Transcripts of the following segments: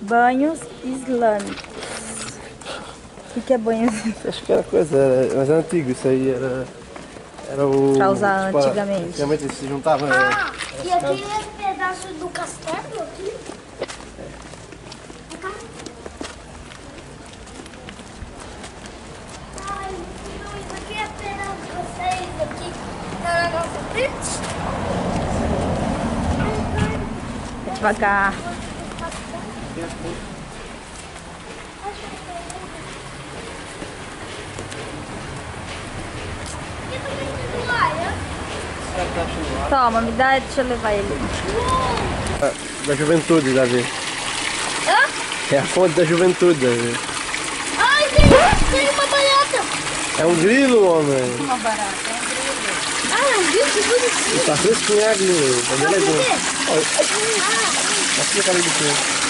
Banhos islâmicos. O que, é banho islâmico? Acho que era coisa, era, mas é antigo, isso aí era. Era o. Pra usar tipo, antigamente. Antigamente eles se juntavam. Ah, e aquele pedaço do castelo aqui? Ai, então isso aqui é pedaço de vocês aqui na nossa frente? Devagar. E também tem lá, né? Toma, me dá, deixa eu levar ele. Da juventude, Davi. Hã? É a fonte da juventude, Davi. Ai, tem, tem uma barata! É um grilo, homem. Uma barata. Ah, é um bicho bonitinho. Tá fresquinho, é grilo. Tá belezinho. Olha, Ah, aqui a cara de pé.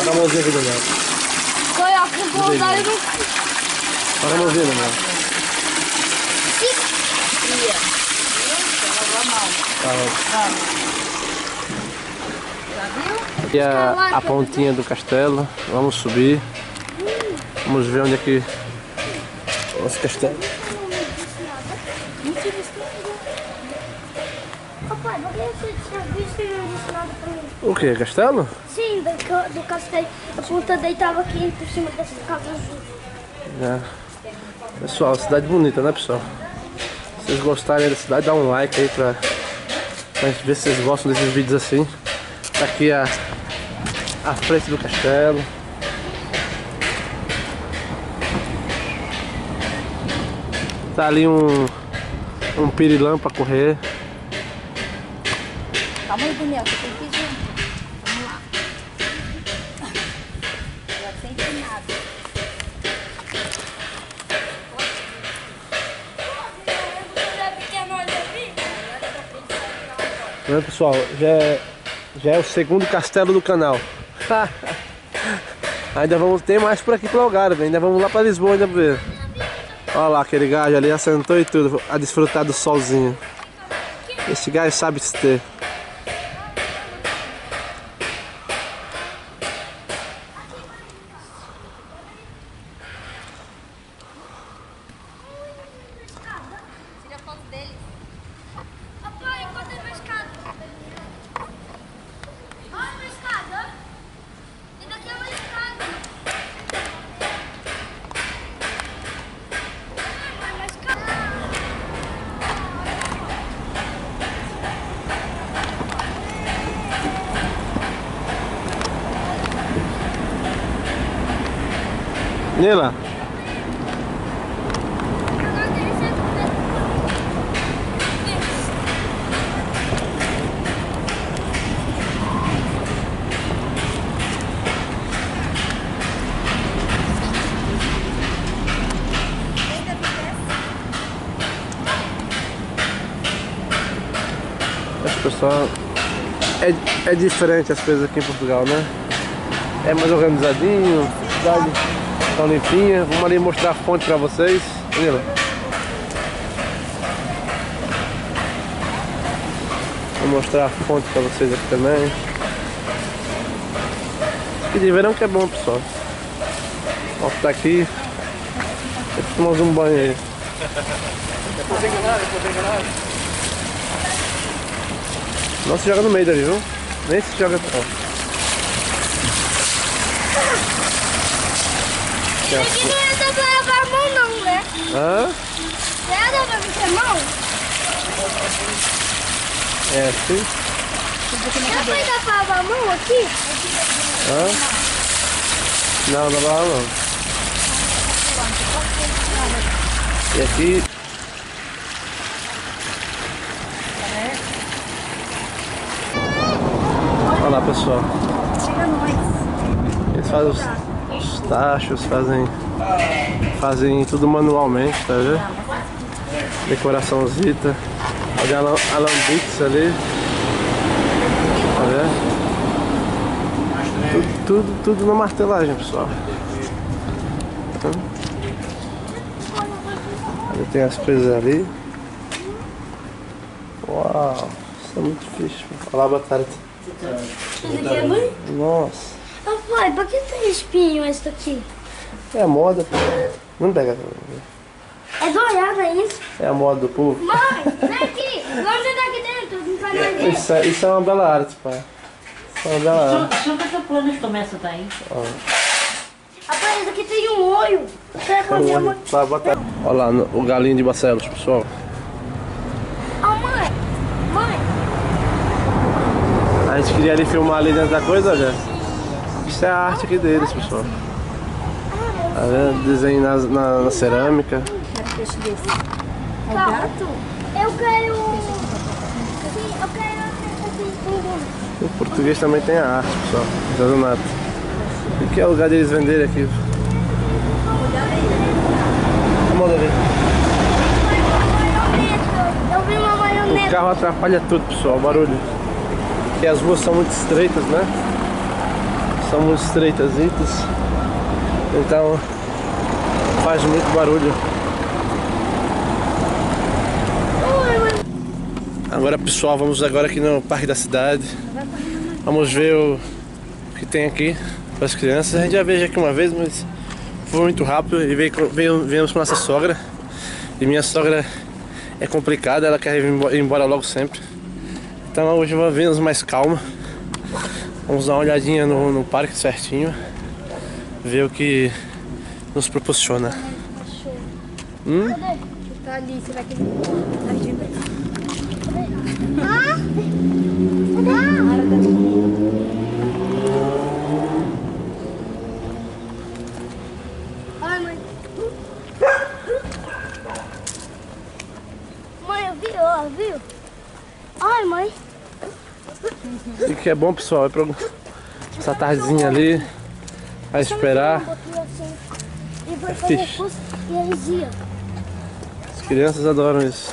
Olha a mãozinha aqui do eu vou dar no... Olha a mãozinha do meu. Tá. E a, a pontinha do castelo. Vamos subir. Vamos ver onde é que. Nosso castelo. Papai, por que você tinha visto e não disse nada pra mim? O que? Castelo? Sim, do, do castelo. A ponta dele tava aqui por cima dessa casa azul. É. Pessoal, cidade bonita, né pessoal? Se vocês gostarem da cidade, dá um like aí pra, pra gente ver se vocês gostam desses vídeos assim. Tá aqui a, a frente do castelo. Tá ali um, um pirilã pra correr. Calma aí, Daniel, você tem que ir junto. Vamos lá. Já sem ter nada. Né, pessoal? Já é, já é o segundo castelo do canal. ainda vamos ter mais por aqui pro Algarve, ainda vamos lá pra Lisboa ainda ver. Olha lá aquele gajo ali, assentou e tudo, a desfrutar do solzinho. Esse gajo sabe se ter. Tira foto dele. Papai, encontrei uma escada. Olha uma escada. E daqui é uma escada. Olha uma escada. Nila, pessoal é, é diferente as coisas aqui em Portugal, né? É mais organizadinho, cidade tá limpinha. Vamos ali mostrar a fonte pra vocês. Nila. Vou mostrar a fonte pra vocês aqui também. E de verão que é bom, pessoal. Ó, tá aqui. Tomamos um banho aí. Não se joga no meio dali, viu? Nem se joga. Ó. Aqui, ó. Aqui não é dá pra lavar a mão não, né? Hã? Não é dá pra meter a mão? É assim? Não vai dar pra lavar a mão aqui? Hã? Não, não vai lá não. E aqui. Olha lá pessoal. Chega nós. Eles fazem os tachos, fazem. Fazem tudo manualmente, tá vendo? Decoraçãozita. Olha alam- alambiques ali. Tá vendo? Tudo, tudo, tudo na martelagem, pessoal. Tá vendo? Ali tem as coisas ali. Uau, isso é muito boa tarde. Isso aqui é. Nossa. Papai, por que tem espinho esse daqui? É a moda. Não pega. É dourado isso? É a moda do povo. Mãe, vem aqui. Vamos entrar aqui dentro. Não mais. Isso é, isso é uma bela arte, pai. Isso é uma bela arte. Só que essa plana começa daí. Papai, esse aqui tem um olho. Será que a minha mãe... Vai botar. Olha lá o galinho de Barcelos, pessoal. Ó, mãe. Mãe. A gente queria ali filmar ali dentro da coisa, olha. Isso é a arte aqui deles, pessoal. Tá vendo? Desenho na, na- na cerâmica. É Calma. gato? Eu quero... Sim, eu quero. O português também tem a arte, pessoal. Artesanato. E que é o lugar deles venderem aqui. Vamos uma O carro atrapalha tudo, pessoal, o barulho. Porque as ruas são muito estreitas, né? Muito estreitas. Então faz muito barulho. Agora pessoal, vamos agora aqui no parque da cidade. Vamos ver o que tem aqui para as crianças. A gente já veio aqui uma vez, mas foi muito rápido e veio, veio, viemos com nossa sogra. E minha sogra é complicada, ela quer ir embora logo sempre. Então hoje vamos mais calma. Vamos dar uma olhadinha no, no parque certinho. Ver o que nos proporciona. Hum? Tá ali, será que agindo? Ai, mãe. Mãe, eu vi, ó, viu? Ai, mãe. E que é bom pessoal, é pra essa tardezinha ali, vai esperar. Assim. Fixe. heresia. As crianças adoram isso.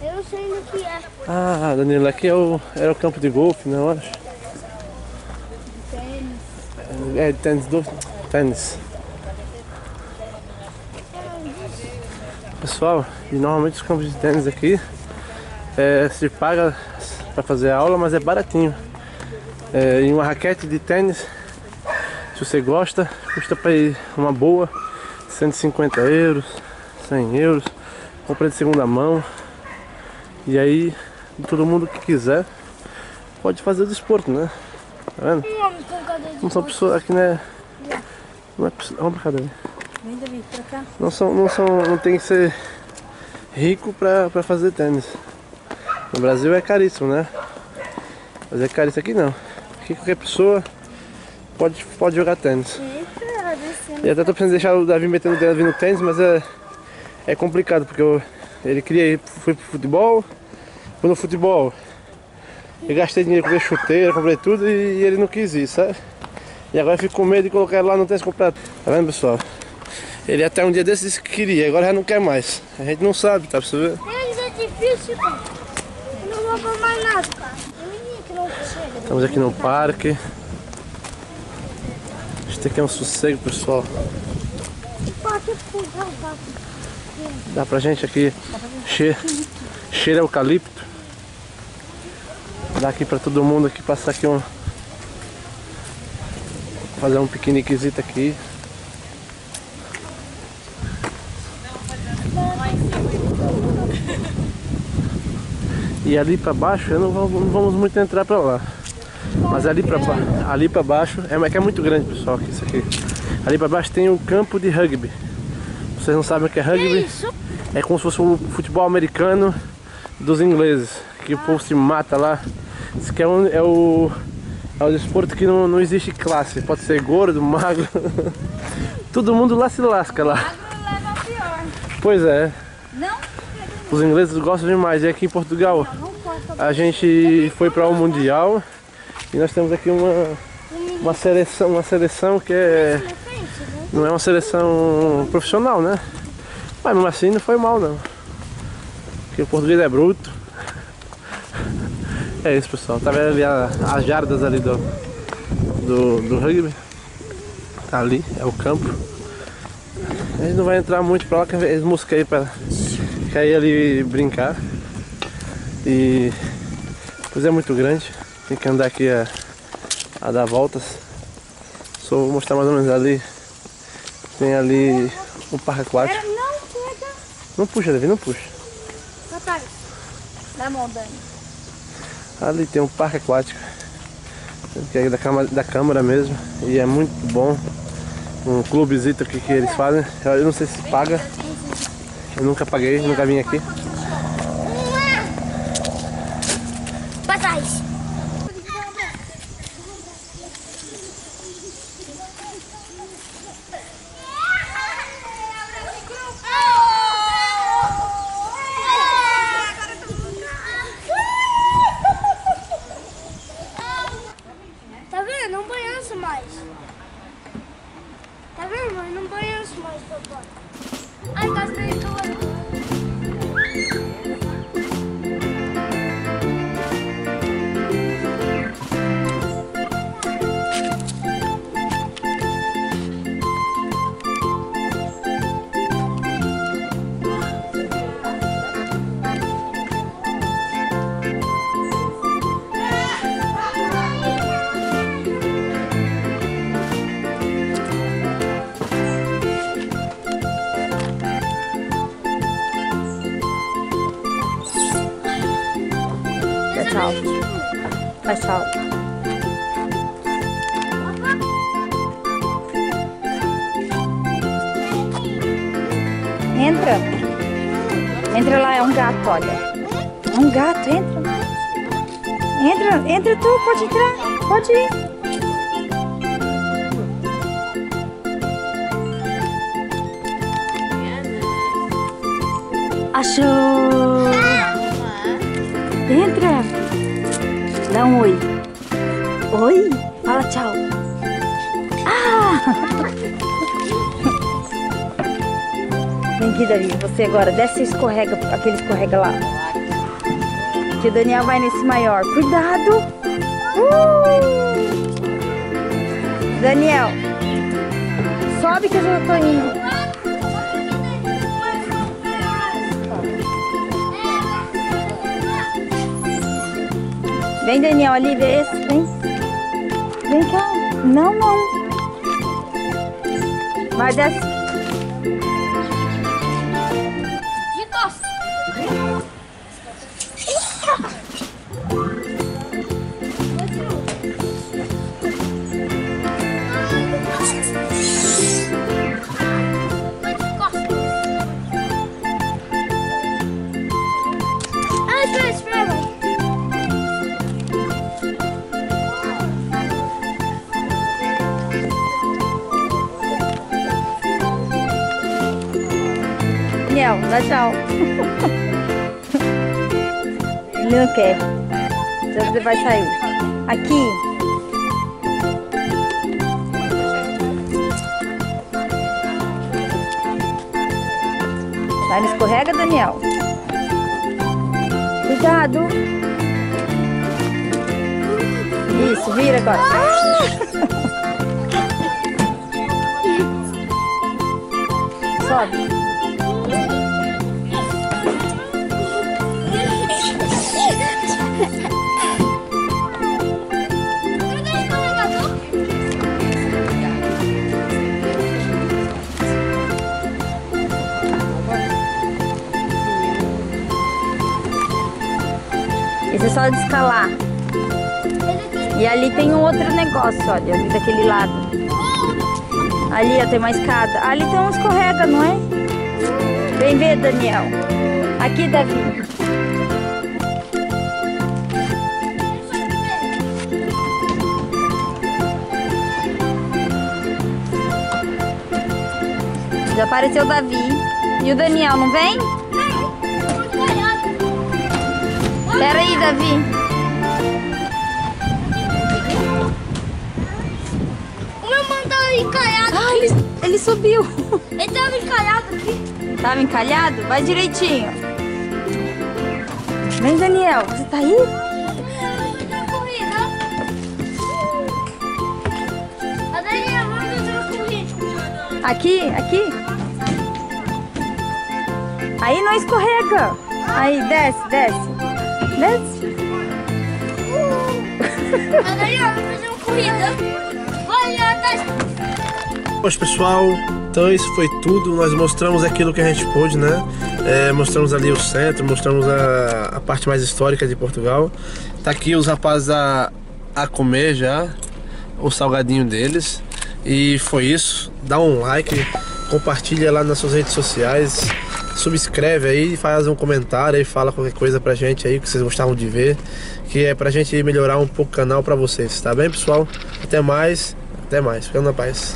Eu não sei no que é. Ah, Danilo, aqui é o, era o campo de golfe, né, eu acho? É, tênis do tênis. Pessoal, e normalmente os campos de tênis aqui é, se paga para fazer aula, mas é baratinho. É, e uma raquete de tênis, se você gosta, custa para ir uma boa 150 euros, 100 euros. Comprei de segunda mão. E aí, todo mundo que quiser pode fazer o desporto, né? Tá vendo? De Não são pessoas aqui, né? Não é pessoa- Vamos pra cá, Davi. Vem, Davi, pra cá. Não são, não são, não tem que ser rico pra, pra fazer tênis. No Brasil é caríssimo, né? Mas é caríssimo aqui não. Aqui qualquer pessoa pode, pode jogar tênis. E até tô pensando em deixar o Davi metendo o Davi no tênis, mas é, é complicado, porque eu- ele queria ir, foi pro futebol, foi no futebol. Eu gastei dinheiro, comprei chuteira, comprei tudo e, e ele não quis ir, sabe? E agora eu fico com medo de colocar ele lá no tênis completo. Tá vendo, pessoal? Ele até um dia desses disse que queria, agora já não quer mais. A gente não sabe, tá? Tênis é difícil, pai. Vou mais nada, chega. Estamos aqui no parque. Isso aqui é um sossego, pessoal. Dá pra gente aqui che cheira eucalipto. Dá aqui pra todo mundo aqui passar aqui um fazer um piqueniquezito aqui. E ali pra baixo, eu não vamos muito entrar pra lá. Mas ali pra, ba ali pra baixo, é, é que é muito grande pessoal aqui, isso aqui. Ali pra baixo tem um campo de rugby. Vocês não sabem o que é rugby? É como se fosse o futebol americano dos ingleses, que o povo se mata lá. Isso que é, um- é o, é o desporto que não, não existe classe. Pode ser gordo, magro. Todo mundo lá se lasca lá. leva pior. Pois é? Os ingleses gostam demais. E aqui em Portugal a gente foi para o Mundial e nós temos aqui uma, uma seleção, uma seleção que é, não é uma seleção profissional, né? Mas mesmo assim não foi mal não. Porque o português é bruto. É isso pessoal, tá vendo ali a- as jardas ali do, do, do rugby? Tá ali, é o campo. A gente não vai entrar muito pra lá, que eles aí pra quer ir ali brincar. E pois é muito grande. Tem que andar aqui a, a dar voltas. Só vou mostrar mais ou menos ali. Tem ali um parque aquático. Não, puxa, Davi, não puxa. Dá mão, Dani. Ali tem um parque aquático. Que é da Câmara, da Câmara mesmo. E é muito bom. Um clubezito aqui que eles fazem. Eu não sei se paga. Eu nunca paguei, nunca vim aqui. Dá tchau. Entra. Entra lá, é um gato, olha. É um gato, entra. Entra, entra tu, pode entrar. Pode ir. Achou! Dá um oi. Oi! Fala tchau. Ah! Vem aqui, Davi. Você agora desce e escorrega, aquele escorrega lá. Que o Daniel vai nesse maior. Cuidado! Uh! Daniel, sobe que eu já tô indo. Vem, Daniel, ali, vê esse. Vem. Vem cá. Não, não. Vai, desce. De tchau. Ele não quer. Então você vai sair. Aqui. Vai, não escorrega, Daniel. Cuidado. Isso, vira agora. Sobe. Só de escalar. E ali tem um outro negócio, olha, ali daquele lado. Ali, ó, tem uma escada. Ali tem um escorrega, não é? Vem ver, Daniel. Aqui, Davi. Já apareceu o Davi. E o Daniel, não vem? Pera aí, Davi. O meu mano tava encalhado. Ah, ele, ele subiu. Ele tava encalhado aqui. Tava encalhado? Vai direitinho. Vem, Daniel. Você tá aí? Aqui, aqui. Aí não escorrega. Aí, desce, desce. Fazer uma corrida. Olha, tá Pois pessoal, então isso foi tudo. Nós mostramos aquilo que a gente pôde, né? É, mostramos ali o centro, mostramos a, a parte mais histórica de Portugal. Tá aqui os rapazes a, a comer já o salgadinho deles. E foi isso. Dá um like, compartilha lá nas suas redes sociais, subscreve aí, faz um comentário aí, fala qualquer coisa pra gente aí que vocês gostavam de ver, que é pra gente melhorar um pouco o canal pra vocês, tá bem pessoal? Até mais, até mais, ficando na paz.